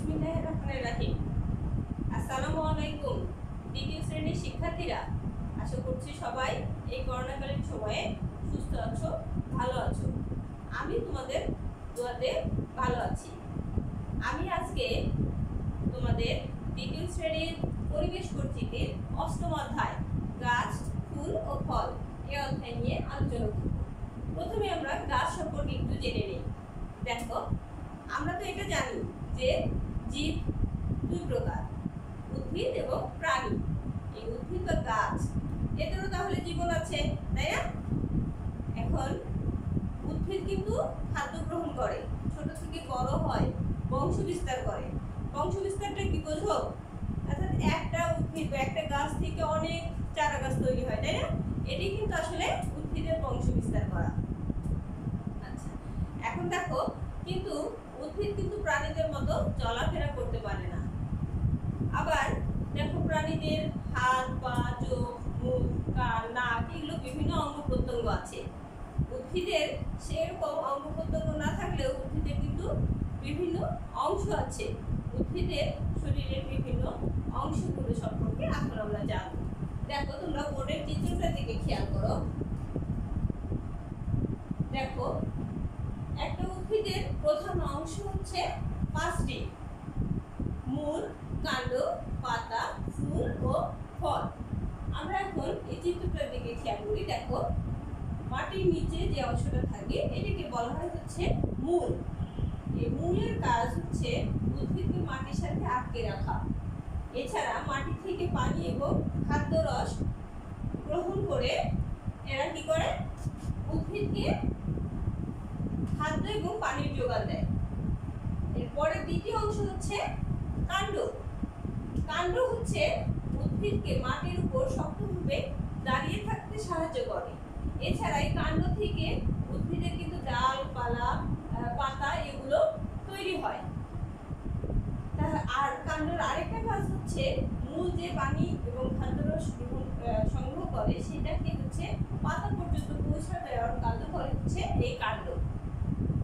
বিসমিল্লাহ রহমানির রাহিম আসসালামু আলাইকুম দ্বিতীয় শ্রেণির শিক্ষার্থীরা, আশা করছি সবাই এই করোনাকালীন সময়ে সুস্থ আছো, ভালো আছো। আমি তোমাদের দোয়াতে ভালো আছি। আমি আজকে তোমাদের দ্বিতীয় শ্রেণির পরিবেশ পরিচিতির অষ্টম অধ্যায়, গাছ, ফুল ও ফল এই অধ্যায় নিয়ে আলোচনা করব। প্রথমে আমরা গাছ সম্পর্কে একটু জেনে নিই। দেখো, আমরা তো এটা জানি যে জীব দুই প্রকার, উদ্ভিদ এবং প্রাণী। এই উদ্ভিদ বা গাছ, এদেরও তাহলে জীবন আছে, তাই না এখন উদ্ভিদ কিন্তু খাদ্য গ্রহণ করে ছোট থেকে বড় হয় বংশ বিস্তার করে বংশ বিস্তারটা কি বোঝো অর্থাৎ একটা উদ্ভিদ বা একটা গাছ থেকে অনেক চারা গাছ তৈরি হয় তাই না এটি কিন্তু আসলে উদ্ভিদের বংশ বিস্তার করা আচ্ছা এখন দেখো কিন্তু উদ্ভিদ কিন্তু প্রাণীদের মতো চলাফেরা করতে পারে না আবার দেখো প্রাণীদের হাত পা চোখ মুখ কান নাক এগুলো বিভিন্ন অঙ্গ প্রত্যঙ্গ আছে উদ্ভিদের সেরকম অঙ্গ প্রত্যঙ্গ না থাকলেও উদ্ভিদের কিন্তু বিভিন্ন অংশ আছে। উদ্ভিদের শরীরের বিভিন্ন অংশগুলো সম্পর্কে এখন আমরা জানব। দেখো, তোমরা বোর্ডের চিত্রটার দিকে খেয়াল করো। দেখো, একটা উদ্ভিদের প্রধান অংশ হচ্ছে পাঁচটি। মূল, কাণ্ড, পাতা, ফুল ও ফল। আমরা এখন এই চিত্রটার দিকে খেয়াল করি। দেখো, মাটির নিচে যে অংশটা থাকে এটাকে বলা হয় হচ্ছে মূল। এই মূলের কাজ হচ্ছে উদ্ভিদকে মাটির সাথে আটকে রাখা। এছাড়া মাটি থেকে পানি এবং খাদ্য রস গ্রহণ করে এরা কি করে? উদ্ভিদকে খাদ্য এবং পানির যোগান দেয়। এরপরে দ্বিতীয় অংশ হচ্ছে কাণ্ড। কাণ্ড হচ্ছে উদ্ভিদকে মাটির উপর শক্তভাবে দাঁড়িয়ে থাকতে সাহায্য করে। এছাড়া এই কাণ্ড থেকে উদ্ভিদের কিন্তু ডাল, পালা পাতা এগুলো তৈরি হয়। আর কাণ্ডের আরেকটা কাজ হচ্ছে মূল যে পানি এবং খাদ্যরস গ্রহণ সংগ্রহ করে সেটাকে হচ্ছে পাতা পর্যন্ত পৌঁছা দেওয়ার কাণ্ড করে হচ্ছে এই কাণ্ড।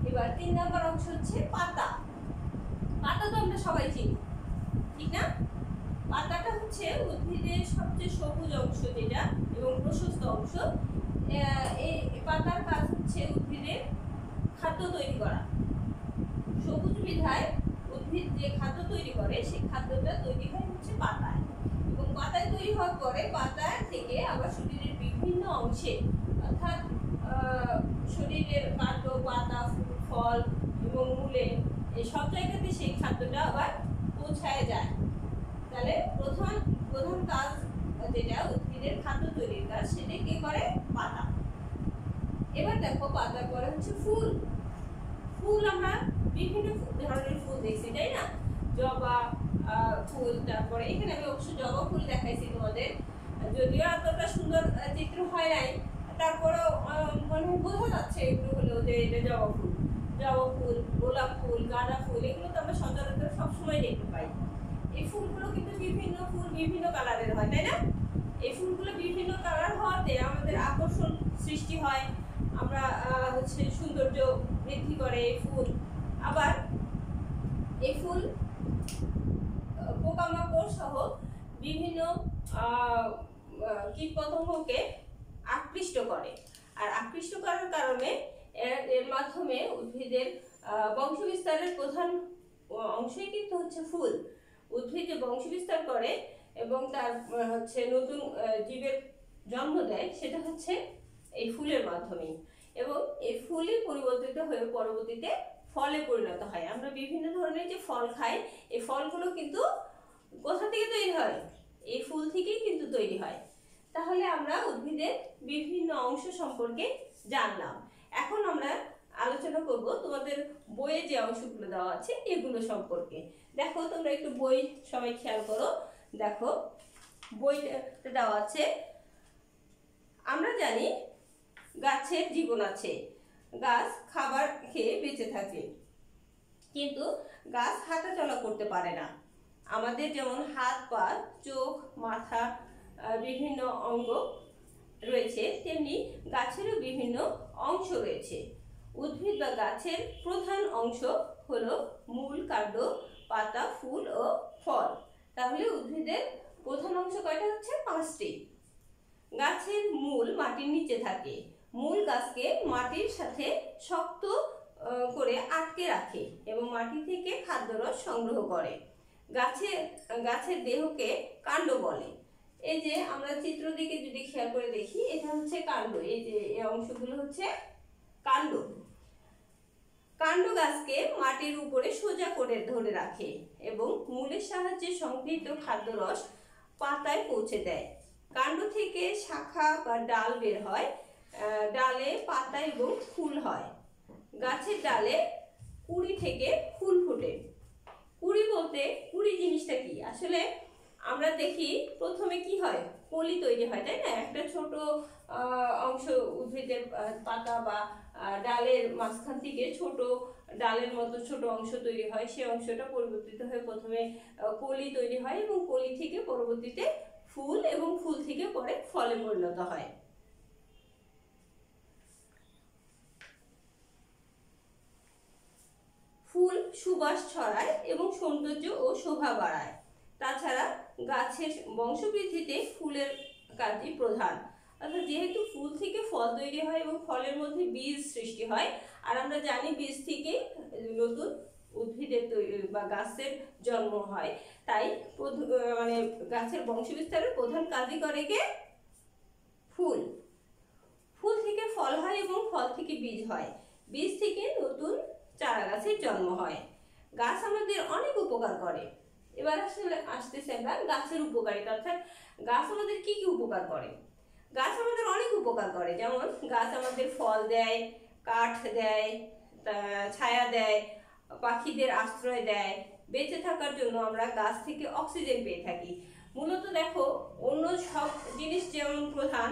এবার তিন নম্বর অংশ হচ্ছে পাতা। পাতা তো আমরা সবাই চিনি, ঠিক না? পাতাটা হচ্ছে উদ্ভিদের সবচেয়ে সবুজ অংশ যেটা এবং প্রশস্ত অংশ আহ, এই পাতার কাজ হচ্ছে উদ্ভিদের খাদ্য তৈরি করা। সবুজ বিধায় উদ্ভিদ যে খাদ্য তৈরি করে, সেই খাদ্যটা তৈরি হয় হচ্ছে পাতায়। এবং পাতায় তৈরি হওয়ার পরে পাতা থেকে আবার শরীরের বিভিন্ন অংশে, অর্থাৎ শরীরের কাণ্ড পাতা, ফুল, ফল এবং মূলে সব জায়গাতে সেই খাদ্যটা আবার পৌঁছায় যায়। তাহলে প্রধান প্রধান কাজ যেটা উদ্ভিদের খাদ্য তৈরির কাজ, সেটা কে করে? পাতা। এবার দেখো পাতার পরে হচ্ছে ফুল। ফুল আমরা বিভিন্ন ধরনের ফুল দেখছি, তাই না? জবা ফুল, তারপরে এখানে আমি অবশ্য জবা ফুল দেখাইছি তোমাদের। যদিও এতটা সুন্দর চিত্র হয় নাই, তারপরেও মনে হয় বোঝা যাচ্ছে একটু হলেও যে এটা জবা ফুল। জবা ফুল, গোলাপ ফুল, গাঁদা ফুল, এগুলো তো আমরা সচরাচর সবসময় দেখতে পাই। এই ফুলগুলো কিন্তু বিভিন্ন ফুল বিভিন্ন কালারের হয়, তাই না? এই ফুলগুলো বিভিন্ন কালার হওয়াতে আমাদের আকর্ষণ সৃষ্টি হয় আমরা হচ্ছে সৌন্দর্য বৃদ্ধি করে এই ফুল। আবার এই ফুল পোকামাকড় সহ বিভিন্ন কীটপতঙ্গকে আকৃষ্ট করে। আর আকৃষ্ট করার কারণে এর মাধ্যমে উদ্ভিদের বংশবিস্তারের প্রধান অংশই কিন্তু হচ্ছে ফুল। উদ্ভিদ যে বংশবিস্তার করে এবং তার হচ্ছে নতুন জীবের জন্ম দেয়, সেটা হচ্ছে এই ফুলের মাধ্যমেই। এবং এই ফুলই পরিবর্তিত হয়ে পরবর্তীতে ফলে পরিণত হয়। আমরা বিভিন্ন ধরনের যে ফল খাই, এই ফলগুলো কিন্তু কোথা থেকে তৈরি হয়? এই ফুল থেকেই কিন্তু তৈরি হয়। তাহলে আমরা উদ্ভিদের বিভিন্ন অংশ সম্পর্কে জানলাম। এখন আমরা আলোচনা করব তোমাদের বইয়ে যে অংশগুলো দেওয়া আছে, এগুলো সম্পর্কে। দেখো, তোমরা একটু বই সবাই খেয়াল করো। দেখো, বইটা দেওয়া আছে, আমরা জানি গাছের জীবন আছে। গাছ খাবার খেয়ে বেঁচে থাকে। কিন্তু গাছ হাঁটা চলা করতে পারে না। আমাদের যেমন হাত, পা, চোখ, মাথা বিভিন্ন অঙ্গ রয়েছে, তেমনি গাছেরও বিভিন্ন অংশ রয়েছে। উদ্ভিদ বা গাছের প্রধান অংশ হলো মূল কাণ্ড, পাতা, ফুল ও ফল। তাহলে উদ্ভিদের প্রধান অংশ কয়টা হচ্ছে? পাঁচটি। গাছের মূল মাটির নিচে থাকে। মূল গাছকে মাটির সাথে শক্ত করে আটকে রাখে এবং মাটি থেকে খাদ্যরস সংগ্রহ করে। গাছের গাছের দেহকে কাণ্ড বলে। এই যে আমরা চিত্র দিকে যদি খেয়াল করে দেখি, এটা হচ্ছে কাণ্ড। এই যে এই অংশগুলো হচ্ছে কাণ্ড। কাণ্ড গাছকে মাটির উপরে সোজা করে ধরে রাখে এবং মূলের সাহায্যে সংগৃহীত খাদ্যরস পাতায় পৌঁছে দেয়। কাণ্ড থেকে শাখা বা ডাল বের হয় ডালে পাতা এবং ফুল হয়। গাছের ডালে কুড়ি থেকে ফুল ফোটে। কুড়ি বলতে কুড়ি জিনিসটা কি? আসলে আমরা দেখি প্রথমে কি হয়? কলি তৈরি হয়, তাই না? একটা ছোট অংশ উদ্ভিদের পাতা বা ডালের মাঝখান থেকে ছোট ডালের মতো ছোট অংশ তৈরি হয়। সেই অংশটা পরিবর্তিত হয়ে প্রথমে কলি তৈরি হয় এবং কলি থেকে পরবর্তীতে ফুল এবং ফুল থেকে পরে ফলে পরিণত হয় ফুল সুবাস ছড়ায় এবং সৌন্দর্য ও শোভা বাড়ায়। তাছাড়া গাছের বংশবৃদ্ধিতে ফুলের কাজই প্রধান। অর্থাৎ যেহেতু ফুল থেকে ফল তৈরি হয় এবং ফলের মধ্যে বীজ সৃষ্টি হয়, আর আমরা জানি বীজ থেকে নতুন উদ্ভিদের বা গাছের জন্ম হয়। তাই মানে গাছের বংশবিস্তারের প্রধান কাজই করে কে? ফুল। ফুল থেকে ফল হয় এবং ফল থেকে বীজ হয়। বীজ থেকে নতুন চারা গাছের জন্ম হয়। গাছ আমাদের অনেক উপকার করে। এবার আসলে আসতেছে আমরা গাছের উপকারিতা, অর্থাৎ গাছ আমাদের কি কি উপকার করে? গাছ আমাদের অনেক উপকার করে, যেমন গাছ আমাদের ফল দেয়, কাঠ দেয় ছায়া দেয়, পাখিদের আশ্রয় দেয়। বেঁচে থাকার জন্য আমরা গাছ থেকে অক্সিজেন পেয়ে থাকি। মূলত দেখো, অন্য সব জিনিস যেমন প্রধান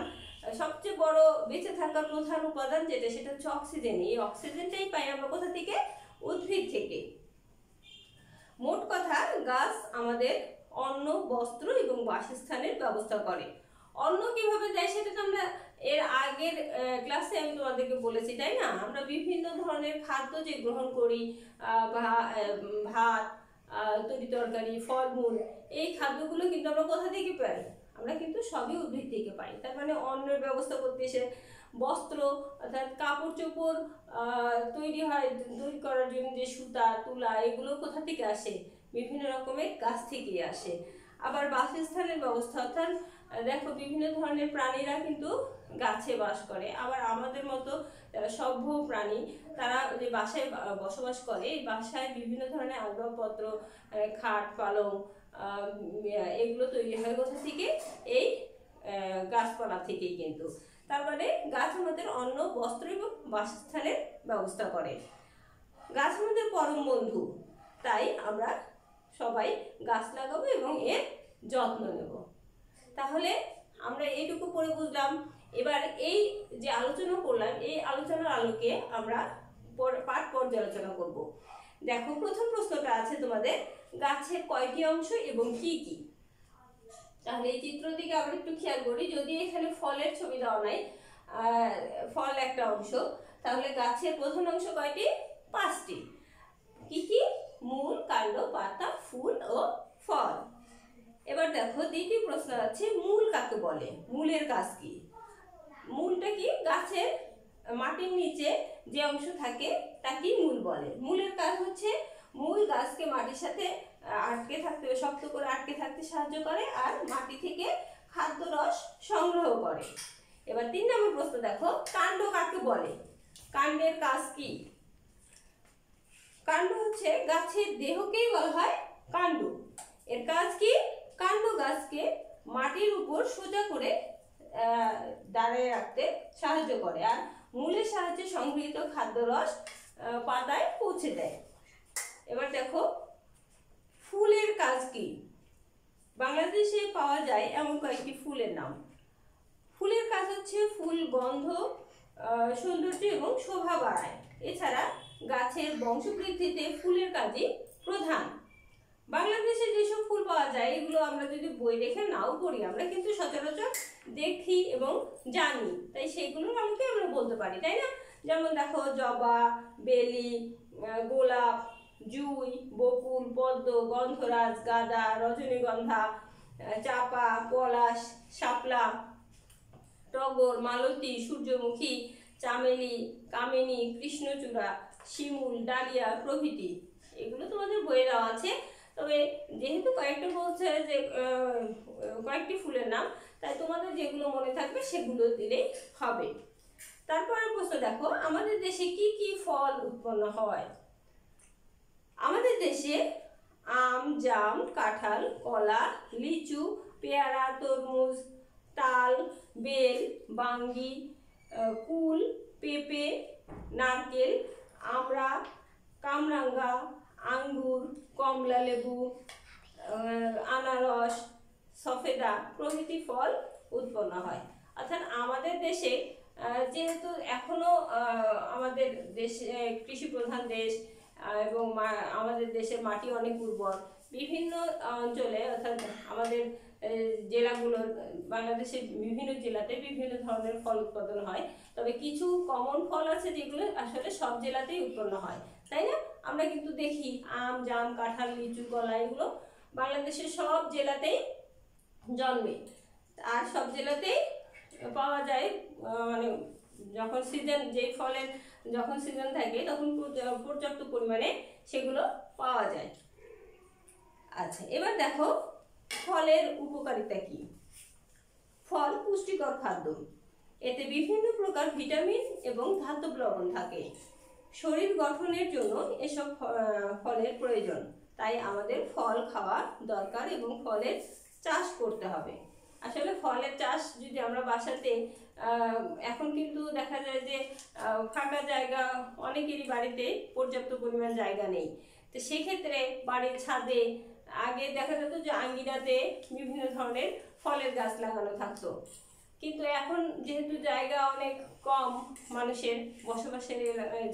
সবচেয়ে বড় বেঁচে থাকার প্রধান উপাদান যেটা, সেটা হচ্ছে অক্সিজেন এই অক্সিজেনটাই পাই আমরা কোথা থেকে? উদ্ভিদ থেকে। মোট কথা, গাছ আমাদের অন্ন, বস্ত্র এবং বাসস্থানের ব্যবস্থা করে। অন্ন কীভাবে দেয় সেটা তো আমরা এর আগের ক্লাসে আমি তোমাদেরকে বলেছি, তাই না? আমরা বিভিন্ন ধরনের খাদ্য যে গ্রহণ করি ভাত তরি তরকারি, ফলমূল, এই খাদ্যগুলো কিন্তু আমরা কোথা থেকে পাই? আমরা কিন্তু সবই উদ্ভিদ থেকে পাই। তার মানে অন্নের ব্যবস্থা করতে এসে বস্ত্র, অর্থাৎ কাপড় চোপড় তৈরি হয় তৈরি করার জন্য যে সুতা, তুলা, এগুলো কোথা থেকে আসে? বিভিন্ন রকমের গাছ থেকে আসে। আবার বাসস্থানের ব্যবস্থা, অর্থাৎ দেখো বিভিন্ন ধরনের প্রাণীরা কিন্তু গাছে বাস করে। আবার আমাদের মতো যারা সভ্য প্রাণী, তারা যে বাসায় বসবাস করে, এই বাসায় বিভিন্ন ধরনের আসবাবপত্র খাট, পালং এগুলো তৈরি হয় কোথা থেকে? এই গাছপালা থেকেই কিন্তু। তারপরে গাছ আমাদের অন্য বস্ত্র এবং বাসস্থানের ব্যবস্থা করে। গাছ আমাদের পরম বন্ধু, তাই আমরা সবাই গাছ লাগাবো এবং এর যত্ন নেব। তাহলে আমরা এইটুকু পরে বুঝলাম। এবার এই যে আলোচনা করলাম, এই আলোচনার আলোকে আমরা পাঠ পর্যালোচনা করব। দেখো, প্রথম প্রশ্নটা আছে তোমাদের। গাছের কয়টি অংশ এবং কি কি? তাহলে এই চিত্র দিকে আমরা একটু খেয়াল করি, যদি এখানে ফলের ছবি দেওয়া নাই ফল একটা অংশ, তাহলে গাছের প্রধান অংশ কয়টি? পাঁচটি। কি কি? মূল, কাণ্ড, পাতা, ফুল ও ফল। এবার দেখো, দ্বিতীয় প্রশ্ন আছে, মূল কাকে বলে? মূলের কাজ কি? মূলটা কি? গাছের মাটির নিচে যে অংশ থাকে, তাকেই মূল বলে। মূলের কাজ হচ্ছে মূল গাছকে মাটির সাথে আটকে থাকতে, শক্ত করে আটকে থাকতে সাহায্য করে আর মাটি থেকে খাদ্য রস সংগ্রহ করে। এবার তিন নম্বর প্রশ্ন দেখো, কাণ্ড কাকে বলে? কাণ্ডের কাজ কি? কাণ্ড হচ্ছে গাছের দেহকেই বলা হয় কাণ্ড। এর কাজ কি? কাণ্ড গাছকে মাটির উপর সোজা করে দাঁড়িয়ে রাখতে সাহায্য করে আর মূলের সাহায্যে সংগৃহীত খাদ্যরস পাতায় পৌঁছে দেয়। এবার দেখো, ফুলের কাজ কি? বাংলাদেশে পাওয়া যায় এমন কয়েকটি ফুলের নাম। ফুলের কাজ হচ্ছে ফুল গন্ধ সৌন্দর্য এবং শোভা বাড়ায়। এছাড়া গাছের বংশবৃদ্ধিতে ফুলের কাজই প্রধান। বাংলাদেশে যেসব ফুল পাওয়া যায়, এগুলো আমরা যদি বই দেখে নাও পড়ি, আমরা কিন্তু সচরাচর দেখি এবং জানি। তাই সেগুলোর নামকে আমরা বলতে পারি, তাই না? যেমন দেখো, জবা, বেলি গোলাপ জুই, বকুল, পদ্ম, গন্ধরাজ, গাঁদা, রজনীগন্ধা চাপা, পলাশ, শাপলা, টগর, মালতী, সূর্যমুখী, চামেলি, কামিনী, কৃষ্ণচূড়া, শিমুল, ডালিয়া প্রভৃতি। এগুলো তোমাদের বইয়ে দেওয়া আছে। তবে যেহেতু কয়েকটা বলছে যে কয়েকটি ফুলের নাম, তাই তোমাদের যেগুলো মনে থাকবে সেগুলো দিলেই হবে। তারপরে প্রশ্ন দেখো, আমাদের দেশে কি কি ফল উৎপন্ন হয়? আমাদের দেশে আম, জাম, কাঁঠাল, কলা, লিচু, পেয়ারা, তরমুজ, তাল, বেল, বাঙ্গি কুল, পেঁপে, নারকেল আমড়া কামরাঙ্গা, আঙ্গুর, কমলা লেবু আনারস, সফেদা প্রভৃতি ফল উৎপন্ন হয়। অর্থাৎ আমাদের দেশে যেহেতু এখনও আমাদের দেশে কৃষি প্রধান দেশ এবং আমাদের দেশের মাটি অনেক উর্বর। বিভিন্ন অঞ্চলে অর্থাৎ আমাদের আহ, জেলাগুলোর বাংলাদেশের বিভিন্ন জেলাতে বিভিন্ন ধরনের ফল উৎপাদন হয়। তবে কিছু কমন ফল আছে যেগুলো আসলে সব জেলাতেই উৎপন্ন হয়। তাই না? আমরা কিন্তু দেখি আম জাম কাঁঠাল লিচু কলা এগুলো বাংলাদেশের সব জেলাতেই জন্মে। আর সব জেলাতেই পাওয়া যায় মানে যখন সিজন যেই ফলের যখন সিজন থাকে তখন পর্যাপ্ত পরিমাণে সেগুলো পাওয়া যায়। আচ্ছা এবার দেখো ফলের উপকারিতা কি? ফল পুষ্টিকর খাদ্য। এতে বিভিন্ন প্রকার ভিটামিন এবং ধাতব লবণ থাকে। শরীর গঠনের জন্য এসব ফলের প্রয়োজন। তাই আমাদের ফল খাওয়া দরকার এবং ফলের চাষ করতে হবে। আসলে ফলের চাষ যদি আমরা বাসাতে এখন কিন্তু দেখা যায় যে ফাঁকা জায়গা অনেকেরই বাড়িতে পর্যাপ্ত পরিমাণ জায়গা নেই। তো সেক্ষেত্রে বাড়ির ছাদে আগে দেখা যেত যে আঙ্গিনাতে বিভিন্ন ধরনের ফলের গাছ লাগানো থাকতো। কিন্তু এখন যেহেতু জায়গা অনেক কম, মানুষের বসবাসের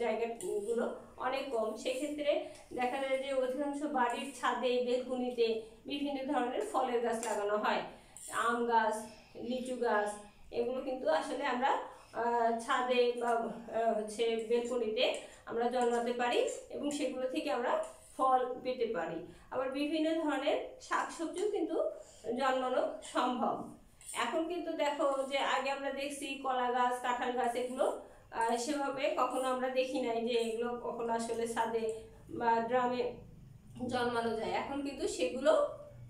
জায়গাগুলো অনেক কম, সেক্ষেত্রে দেখা যায় যে অধিকাংশ বাড়ির ছাদে বেলকুনিতে বিভিন্ন ধরনের ফলের গাছ লাগানো হয়। আম গাছ, লিচু গাছ এগুলো কিন্তু আসলে আমরা ছাদে বা হচ্ছে বেলকনিতে আমরা জন্মাতে পারি এবং সেগুলো থেকে আমরা ফল পেতে পারি। আবার বিভিন্ন ধরনের শাকসবজিও কিন্তু জন্মানো সম্ভব। এখন কিন্তু দেখো যে আগে আমরা দেখছি কলা গাছ, কাঁঠাল গাছ এগুলো সেভাবে কখনো আমরা দেখি নাই যে এগুলো কখনো আসলে ছাদে বা ড্রামে জন্মানো যায়। এখন কিন্তু সেগুলো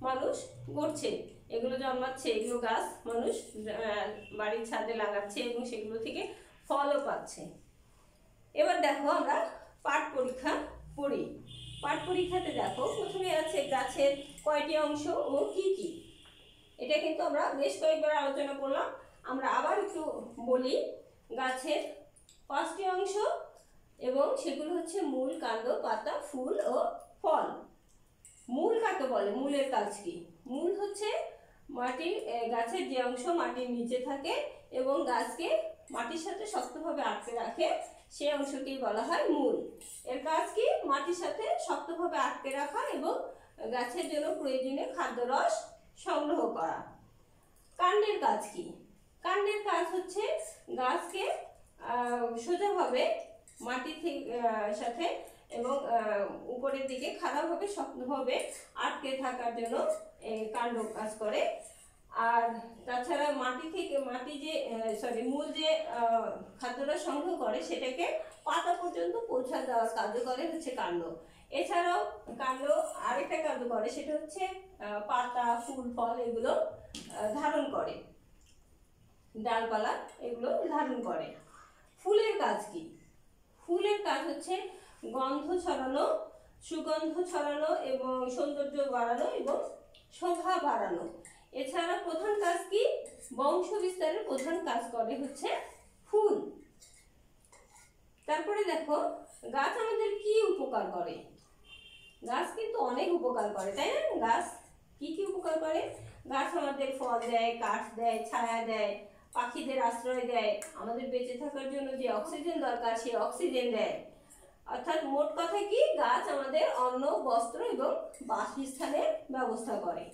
মানুষ করছে এগুলো জন্মাচ্ছে এগুলো গাছ মানুষ বাড়ির ছাদে লাগাচ্ছে এবং সেগুলো থেকে ফলও পাচ্ছে। এবার দেখো আমরা পাট পরীক্ষা পড়ি। পাট পরীক্ষাতে দেখো প্রথমে আছে গাছের কয়টি অংশ ও কি কি। এটা কিন্তু আমরা বেশ কয়েকবার আলোচনা করলাম। আমরা আবার একটু বলি গাছের পাঁচটি অংশ এবং সেগুলো হচ্ছে মূল কাণ্ড, পাতা, ফুল ও ফল। মূল কাকে বলে? মূলের কাজ কি? মূল হচ্ছে মাটির গাছের যে অংশ মাটির নিচে থাকে এবং গাছকে মাটির সাথে শক্তভাবে আটকে রাখে সেই অংশকেই বলা হয় মূল। এর কাজ কি? মাটির সাথে শক্তভাবে আটকে রাখা এবং গাছের জন্য প্রয়োজনীয় খাদ্যরস সংগ্রহ করা। কাণ্ডের কাজ কি? কাণ্ডের কাজ হচ্ছে গাছকে সোজাভাবে মাটি থেকে সাথে এবং উপরের দিকে খাড়াভাবে শক্তভাবে আটকে থাকার জন্য কাণ্ড কাজ করে। আর তাছাড়া মাটি থেকে, মাটি যে সরি মূল যে খাদ্যটা সংগ্রহ করে, সেটাকে পাতা পর্যন্ত পৌঁছা দেওয়ার কার্য করে হচ্ছে কাণ্ড। এছাড়াও কাণ্ড আরেকটা কার্য করে, সেটা হচ্ছে পাতা, ফুল, ফল এগুলো ধারণ করে। ডালপালা এগুলো ধারণ করে। ফুলের কাজ কি? ফুলের কাজ হচ্ছে গন্ধ ছড়ানো, সুগন্ধ ছড়ানো এবং সৌন্দর্য বাড়ানো এবং শোভা বাড়ানো। এছাড়া প্রধান কাজ কি? বংশ বিস্তারের প্রধান কাজ করে হচ্ছে ফুল। তারপরে দেখো, গাছ আমাদের কি উপকার করে? গাছ কিন্তু অনেক উপকার করে, তাই না? গাছ কি কি উপকার করে? গাছ আমাদের ফল দেয়, কাঠ দেয়, ছায়া দেয়, পাখিদের আশ্রয় দেয়। আমাদের বেঁচে থাকার জন্য যে অক্সিজেন দরকার, সেই অক্সিজেন দেয়। অর্থাৎ মোট কথা কি? গাছ আমাদের অন্ন, বস্ত্র এবং বাসস্থানের ব্যবস্থা করে।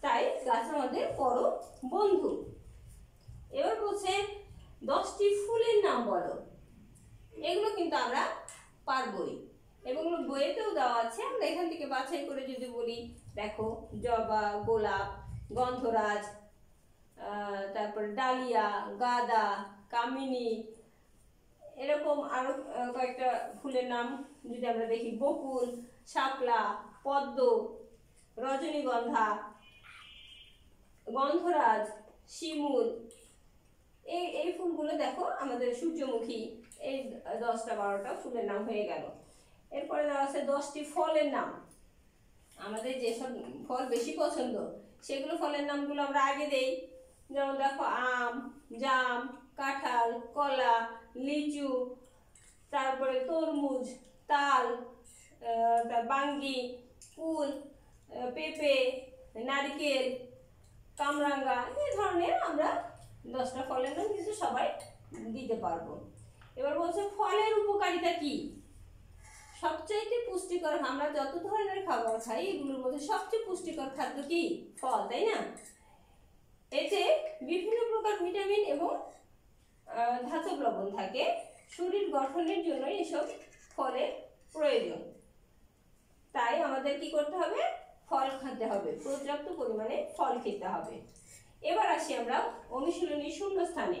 তাই গাছ আমাদের বড় বন্ধু। এবার বলছে, দশটি ফুলের নাম বলো। এগুলো কিন্তু আমরা পারবই। এবং বইয়েতেও দেওয়া আছে। আমরা এখান থেকে বাছাই করে যদি বলি, দেখো, জবা, গোলাপ, গন্ধরাজ তারপর ডালিয়া, গাঁদা, কামিনী এরকম আরও কয়েকটা ফুলের নাম যদি আমরা দেখি, বকুল, শাপলা, পদ্ম, রজনীগন্ধা, গন্ধরাজ, শিমুল। এই এই ফুলগুলো দেখো, আমাদের সূর্যমুখী, এই দশটা বারোটা ফুলের নাম হয়ে গেল। এরপরে দেওয়া আছে দশটি ফলের নাম। আমাদের যেসব ফল বেশি পছন্দ, সেগুলো ফলের নামগুলো আমরা আগে দেই। যেমন দেখো আম, জাম, কাঁঠাল, কলা লিচু, তারপরে তরমুজ, তাল বাঙ্গি কুল পেঁপে, নারকেল, কামরাঙ্গা, এই ধরনের আমরা দশটা ফলের নাম কিন্তু সবাই দিতে পারব। এবার বলছে, ফলের উপকারিতা কি? সবচাইতে পুষ্টিকর, আমরা যত ধরনের খাবার খাই, এগুলোর মধ্যে সবচেয়ে পুষ্টিকর খাদ্য কি? ফল, তাই না? এতে বিভিন্ন প্রকার ভিটামিন এবং ধাতব লবণ থাকে। শরীর গঠনের জন্য এসব ফলের প্রয়োজন। তাই আমাদের কি করতে হবে? ফল খেতে হবে। পর্যাপ্ত পরিমাণে ফল খেতে হবে। এবার আসি আমরা অনুশীলনী শূন্য স্থানে।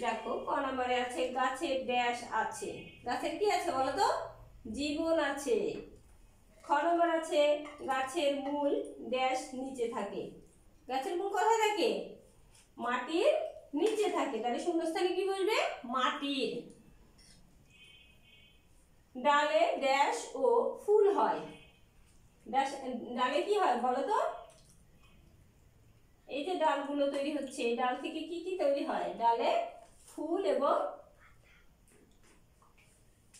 দেখো, ক নম্বরে আছে, গাছের ড্যাশ আছে। গাছের কি আছে বলো তো জীবন আছে। খ নম্বর আছে, গাছের মূল ড্যাশ নিচে থাকে। গাছের মূল কোথায় থাকে? মাটির নিচে থাকে, তাহলে শূন্যস্থানে কি বলবে মাটির। ডালে ড্যাশ ও ফুল হয়। ড্যাশ ডালে কি হয় বলো তো? এই যে ডালগুলো তৈরি হচ্ছে, এই ডাল থেকে কি কি তৈরি হয়? ডালে ফুল এবং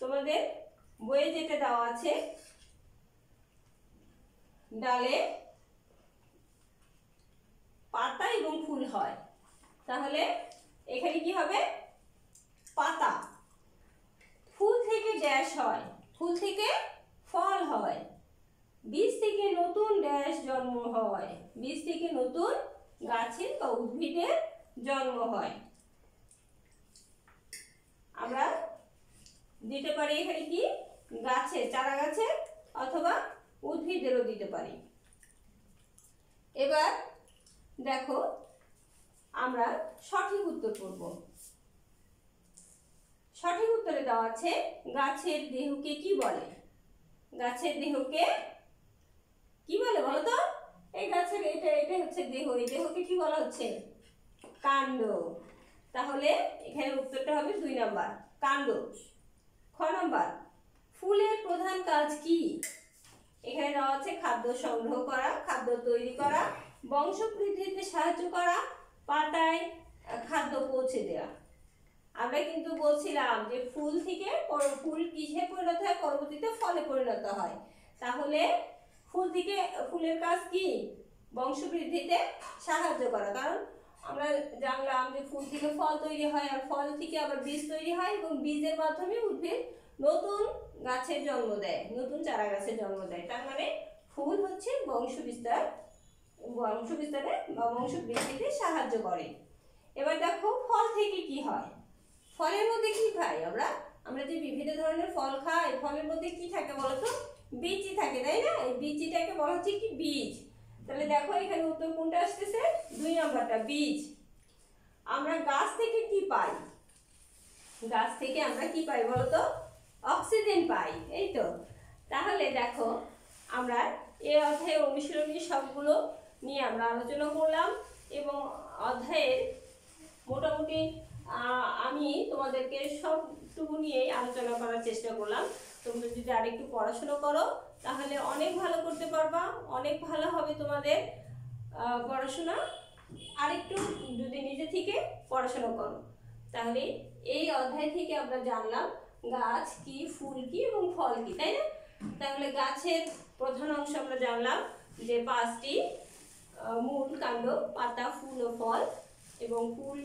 তোমাদের বয়ে যেতে দেওয়া আছে, ডালে পাতা এবং ফুল হয়। তাহলে এখানে কি হবে? পাতা। ফুল থেকে ড্যাশ হয়, ফুল থেকে ফল হয়। বীজ থেকে নতুন ড্যাশ জন্ম হয়, বীজ থেকে নতুন গাছের বা উদ্ভিদের জন্ম হয়। আমরা দিতে পারি এখানে কি? গাছে, চারা গাছে অথবা উদ্ভিদেরও দিতে পারি। এবার দেখো আমরা সঠিক উত্তর করব। সঠিক উত্তরে দেওয়া আছে, গাছের দেহকে কি বলে? গাছের দেহকে কি বলে বলো তো? এই গাছের, এটা এটা হচ্ছে দেহ, এই দেহকে কি বলা হচ্ছে? কাণ্ড। তাহলে এখানে উত্তরটা হবে দুই নাম্বার, কাণ্ড। খ নাম্বার, ফুলের প্রধান কাজ কি? এখানে দেওয়া আছে খাদ্য সংগ্রহ করা, খাদ্য তৈরি করা, বংশবৃদ্ধিতে সাহায্য করা পাতায় খাদ্য পৌঁছে দেওয়া। আমরা কিন্তু বলছিলাম যে ফুল থেকে ফুল কিসে পরিণত হয়? পরবর্তীতে ফলে পরিণত হয়। তাহলে ফুল থেকে, ফুলের কাজ কি? বংশবৃদ্ধিতে সাহায্য করা। কারণ আমরা জানলাম যে ফুল থেকে ফল তৈরি হয় আর ফল থেকে আবার বীজ তৈরি হয় এবং বীজের মাধ্যমে উদ্ভিদ নতুন গাছের জন্ম দেয়, নতুন চারা গাছের জন্ম দেয়। তার মানে ফুল হচ্ছে বংশ বিস্তার বংশ বিস্তারে বংশ বৃদ্ধিতে সাহায্য করে। এবার দেখো ফল থেকে কি হয়? ফলের মধ্যে কি খাই আমরা? আমরা যে বিভিন্ন ধরনের ফল খাই, ফলের মধ্যে কি থাকে বলতো? বিচি থাকে, তাই না? এই বীজটাকে বলা হচ্ছে কি বীজ। তাহলে দেখো এখানে উত্তর কোনটা আসতেছে? দুই নম্বরটা, বীজ। আমরা গাছ থেকে কি পাই? গাছ থেকে আমরা কি পাই বলতো? অক্সিজেন পাই, এই তো। তাহলে দেখো আমরা এ অধ্যায়ে অনুশীলনী সবগুলো নিয়ে আমরা আলোচনা করলাম এবং অধ্যায়ের মোটামুটি আমি তোমাদেরকে সবটুকু নিয়েই আলোচনা করার চেষ্টা করলাম। তোমরা যদি আরেকটু পড়াশোনা করো, তাহলে অনেক ভালো করতে পারবা, অনেক ভালো হবে তোমাদের পড়াশোনা। আরেকটু যদি নিজে থেকে পড়াশোনা করো, তাহলে এই অধ্যায় থেকে আমরা জানলাম গাছ কি, ফুল কি এবং ফল কি, তাই না? তাহলে গাছের প্রধান অংশ আমরা জানলাম যে পাঁচটি মূল কাণ্ড, পাতা, ফুল ও ফল এবং ফুল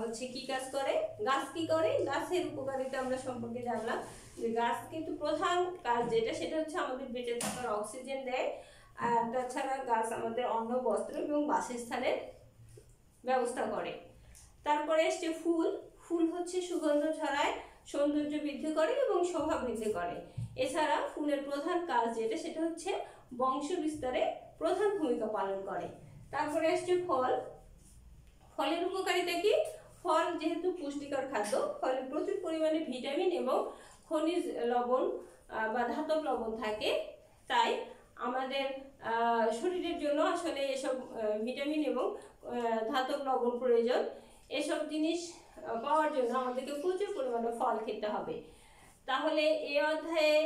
হচ্ছে কি কাজ করে? গাছ কি করে? গাছের উপকারিতা আমরা সম্পর্কে জানলাম। যে গাছ কিন্তু প্রধান কাজ যেটা, সেটা হচ্ছে আমাদের বেঁচে থাকার অক্সিজেন দেয়। আর তাছাড়া গাছ আমাদের অন্ন, বস্ত্র এবং বাসস্থানের ব্যবস্থা করে। তারপরে এসছে ফুল। ফুল হচ্ছে সুগন্ধ ছড়ায়, সৌন্দর্য বৃদ্ধি করে এবং শোভা বৃদ্ধি করে। এছাড়া ফুলের প্রধান কাজ যেটা, সেটা হচ্ছে বংশ বিস্তারে প্রধান ভূমিকা পালন করে। তারপরে আসছে ফল। ফলের উপকারিতা কি? ফল যেহেতু পুষ্টিকর খাদ্য, ফলে প্রচুর পরিমাণে ভিটামিন এবং খনিজ লবণ বা ধাতব লবণ থাকে। তাই আমাদের শরীরের জন্য আসলে এসব ভিটামিন এবং ধাতব লবণ প্রয়োজন। এসব জিনিস পাওয়ার জন্য আমাদেরকে প্রচুর পরিমাণে ফল খেতে হবে। তাহলে এই অধ্যায়ে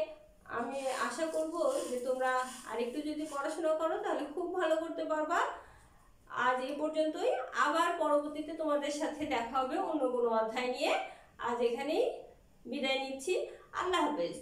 আমি আশা করব যে তোমরা আরেকটু যদি পড়াশোনা করো, তাহলে খুব ভালো করতে পারবা। আজ এই পর্যন্তই। আবার পরবর্তীতে তোমাদের সাথে দেখা হবে অন্য কোনো অধ্যায় নিয়ে। আজ এখানেই বিদায় নিচ্ছি। আল্লাহ হাফেজ।